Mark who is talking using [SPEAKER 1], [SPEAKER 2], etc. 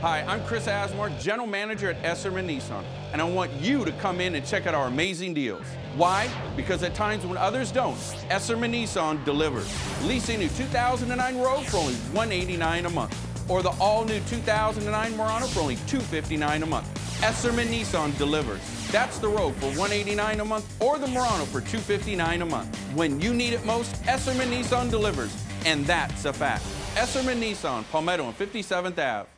[SPEAKER 1] Hi, I'm Chris Esserman, General Manager at Esserman Nissan, and I want you to come in and check out our amazing deals. Why? Because at times when others don't, Esserman Nissan delivers. Leasing a new 2009 Rogue for only $189 a month, or the all-new 2009 Murano for only $259 a month. Esserman Nissan delivers. That's the Rogue for $189 a month, or the Murano for $259 a month. When you need it most, Esserman Nissan delivers, and that's a fact. Esserman Nissan, Palmetto and 57th Ave.